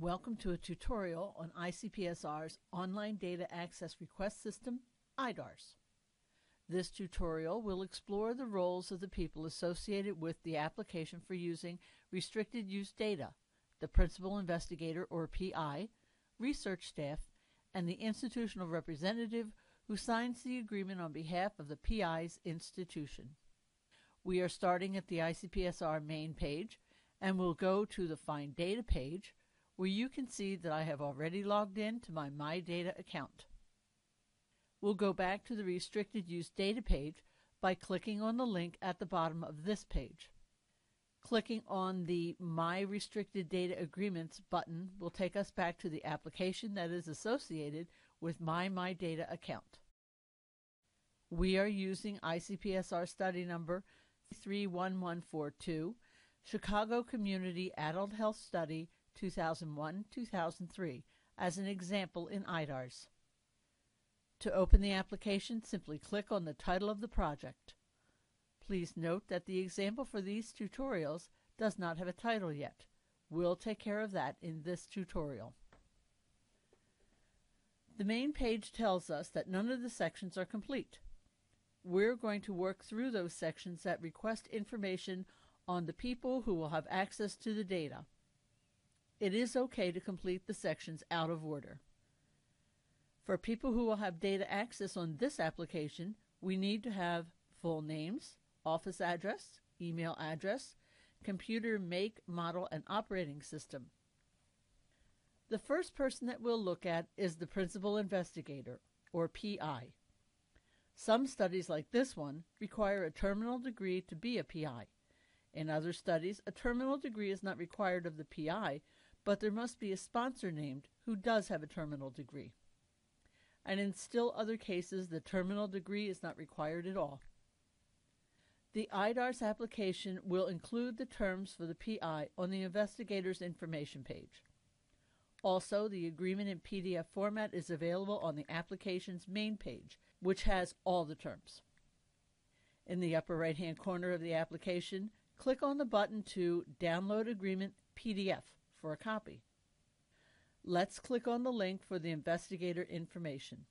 Welcome to a tutorial on ICPSR's Online Data Access Request System, IDARS. This tutorial will explore the roles of the people associated with the application for using restricted use data, the principal investigator or PI, research staff, and the institutional representative who signs the agreement on behalf of the PI's institution. We are starting at the ICPSR main page and will go to the Find Data page where you can see that I have already logged in to my My Data account. We'll go back to the Restricted Use Data page by clicking on the link at the bottom of this page. Clicking on the My Restricted Data Agreements button will take us back to the application that is associated with my My Data account. We are using ICPSR study number 31142, Chicago Community Adult Health Study 2001-2003 as an example in IDARS. To open the application, simply click on the title of the project. Please note that the example for these tutorials does not have a title yet. We'll take care of that in this tutorial. The main page tells us that none of the sections are complete. We're going to work through those sections that request information on the people who will have access to the data. It is okay to complete the sections out of order. For people who will have data access on this application, we need to have full names, office address, email address, computer make, model, and operating system. The first person that we'll look at is the principal investigator, or PI. Some studies like this one require a terminal degree to be a PI. In other studies, a terminal degree is not required of the PI, but there must be a sponsor named who does have a terminal degree. And in still other cases, the terminal degree is not required at all. The IDARS application will include the terms for the PI on the investigator's information page. Also, the agreement in PDF format is available on the application's main page, which has all the terms. In the upper right hand corner of the application, click on the button to Download Agreement PDF for a copy. Let's click on the link for the investigator information.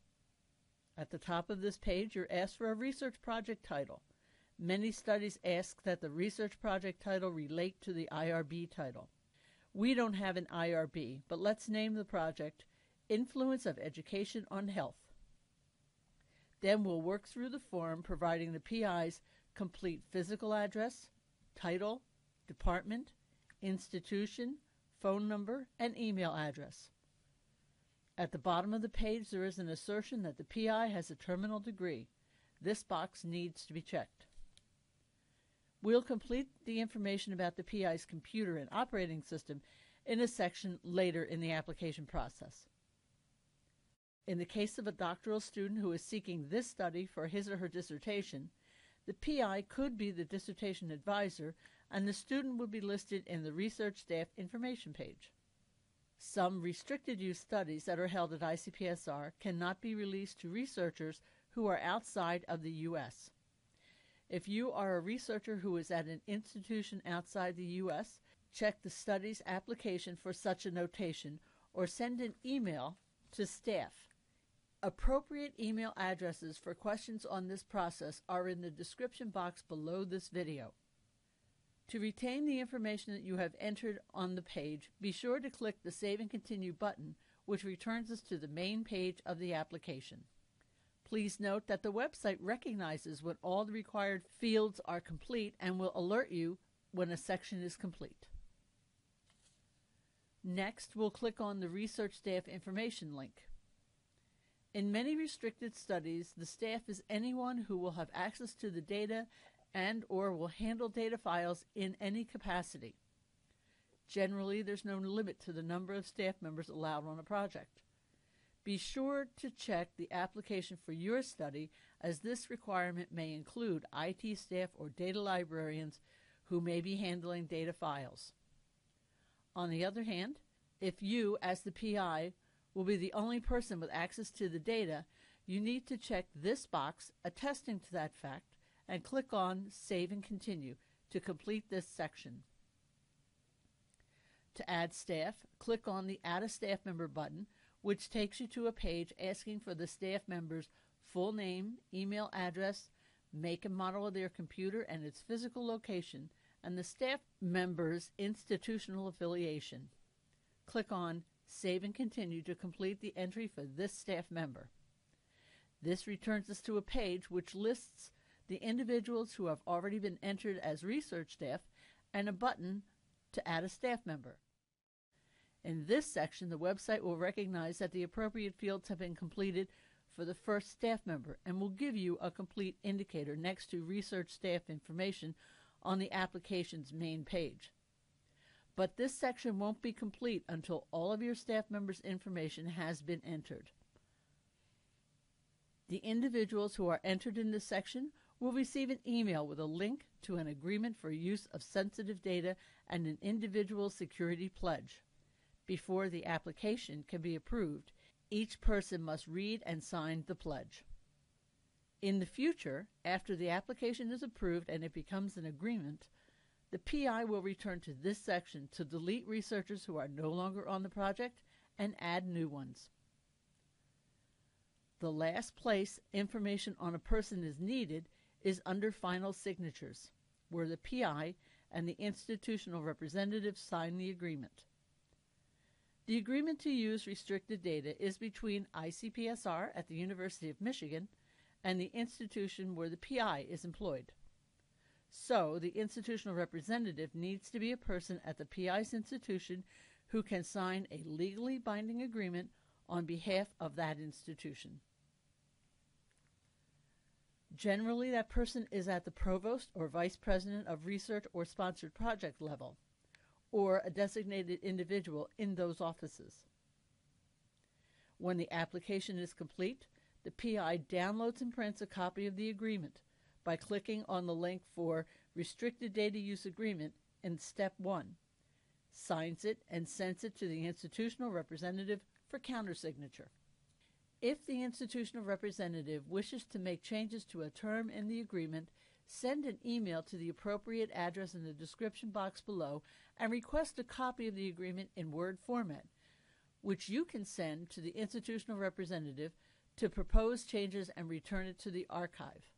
At the top of this page, you're asked for a research project title. Many studies ask that the research project title relate to the IRB title. We don't have an IRB, but let's name the project Influence of Education on Health. Then we'll work through the form providing the PI's complete physical address, title, department, institution, phone number, and email address. At the bottom of the page, there is an assertion that the PI has a terminal degree. This box needs to be checked. We'll complete the information about the PI's computer and operating system in a section later in the application process. In the case of a doctoral student who is seeking this study for his or her dissertation, the PI could be the dissertation advisor and the student would be listed in the research staff information page. Some restricted use studies that are held at ICPSR cannot be released to researchers who are outside of the U.S. If you are a researcher who is at an institution outside the U.S., check the study's application for such a notation or send an email to staff. Appropriate email addresses for questions on this process are in the description box below this video. To retain the information that you have entered on the page, be sure to click the Save and Continue button, which returns us to the main page of the application. Please note that the website recognizes when all the required fields are complete and will alert you when a section is complete. Next, we'll click on the Research Staff Information link. In many restricted studies, the staff is anyone who will have access to the data and or will handle data files in any capacity. Generally, there's no limit to the number of staff members allowed on a project. Be sure to check the application for your study as this requirement may include IT staff or data librarians who may be handling data files. On the other hand, if you, as the PI, will be the only person with access to the data, you need to check this box attesting to that fact and click on Save and Continue to complete this section. To add staff, click on the Add a Staff Member button, which takes you to a page asking for the staff member's full name, email address, make and model of their computer and its physical location, and the staff member's institutional affiliation. Click on Save and Continue to complete the entry for this staff member. This returns us to a page which lists the individuals who have already been entered as research staff and a button to add a staff member. In this section, the website will recognize that the appropriate fields have been completed for the first staff member and will give you a complete indicator next to research staff information on the application's main page. But this section won't be complete until all of your staff members' information has been entered. The individuals who are entered in this section will receive an email with a link to an agreement for use of sensitive data and an individual security pledge. Before the application can be approved, each person must read and sign the pledge. In the future, after the application is approved and it becomes an agreement, the PI will return to this section to delete researchers who are no longer on the project and add new ones. The last place information on a person is needed is under Final Signatures, where the PI and the institutional representative sign the agreement. The agreement to use restricted data is between ICPSR at the University of Michigan and the institution where the PI is employed. So, the institutional representative needs to be a person at the PI's institution who can sign a legally binding agreement on behalf of that institution. Generally, that person is at the provost or vice president of research or sponsored project level, or a designated individual in those offices. When the application is complete, the PI downloads and prints a copy of the agreement by clicking on the link for Restricted Data Use Agreement in Step 1, signs it, and sends it to the institutional representative for countersignature. If the institutional representative wishes to make changes to a term in the agreement, send an email to the appropriate address in the description box below and request a copy of the agreement in Word format, which you can send to the institutional representative to propose changes and return it to the archive.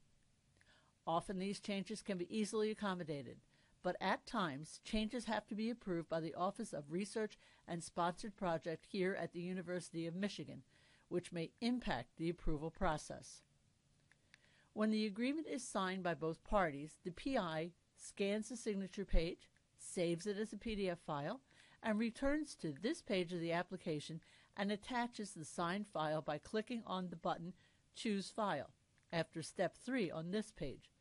Often these changes can be easily accommodated, but at times changes have to be approved by the Office of Research and Sponsored Project here at the University of Michigan which may impact the approval process. When the agreement is signed by both parties, the PI scans the signature page, saves it as a PDF file, and returns to this page of the application and attaches the signed file by clicking on the button Choose File after step 3 on this page,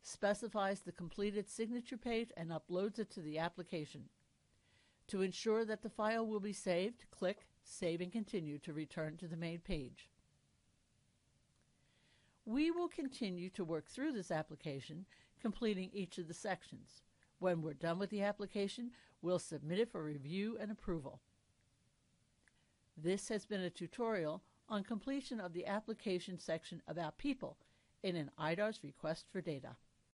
specifies the completed signature page and uploads it to the application. To ensure that the file will be saved, click Save and continue to return to the main page. We will continue to work through this application, completing each of the sections. When we're done with the application, we'll submit it for review and approval. This has been a tutorial on completion of the application section about people in an IDARS request for data.